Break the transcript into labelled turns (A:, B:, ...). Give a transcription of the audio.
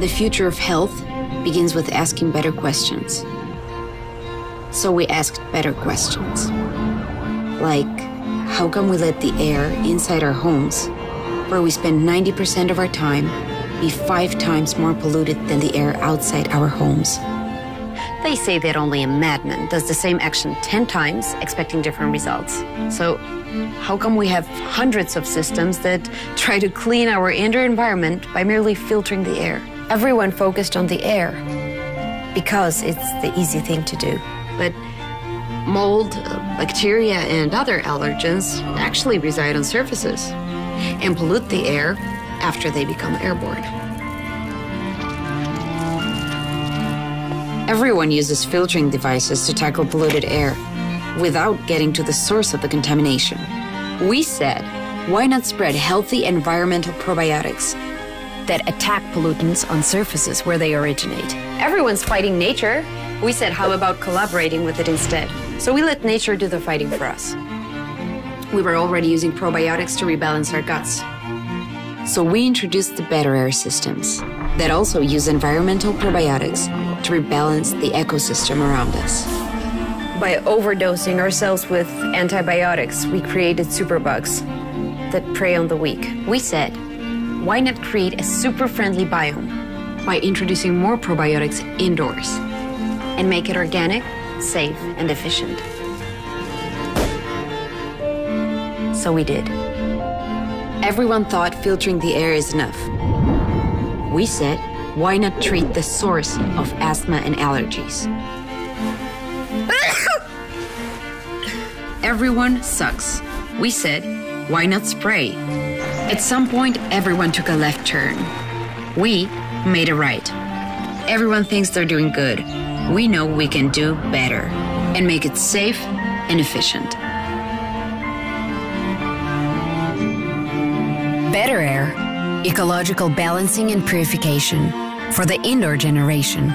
A: The future of health begins with asking better questions. So we asked better questions. Like, how come we let the air inside our homes, where we spend 90% of our time, be five times more polluted than the air outside our homes?
B: They say that only a madman does the same action 10 times, expecting different results. So, how come we have hundreds of systems that try to clean our indoor environment by merely filtering the air? Everyone focused on the air because it's the easy thing to do. But mold, uh, bacteria, and other allergens actually reside on surfaces and pollute the air after they become airborne.
A: Everyone uses filtering devices to tackle polluted air without getting to the source of the contamination. We said, why not spread healthy environmental probiotics that attack pollutants on surfaces where they originate?
B: Everyone's fighting nature. We said, how about collaborating with it instead? So we let nature do the fighting for us. We were already using probiotics to rebalance our guts.
A: So we introduced the Better Air systems that also use environmental probiotics to rebalance the ecosystem around us.
B: By overdosing ourselves with antibiotics, we created superbugs that prey on the weak. We said, why not create a super friendly biome by introducing more probiotics indoors and make it organic, safe, and efficient? So we did. Everyone thought filtering the air is enough. We said, why not treat the source of asthma and allergies? Everyone sucks. We said, why not spray? At some point, everyone took a left turn. We made a right. Everyone thinks they're doing good. We know we can do better and make it safe and efficient.
A: Better air, ecological balancing and purification for the indoor generation.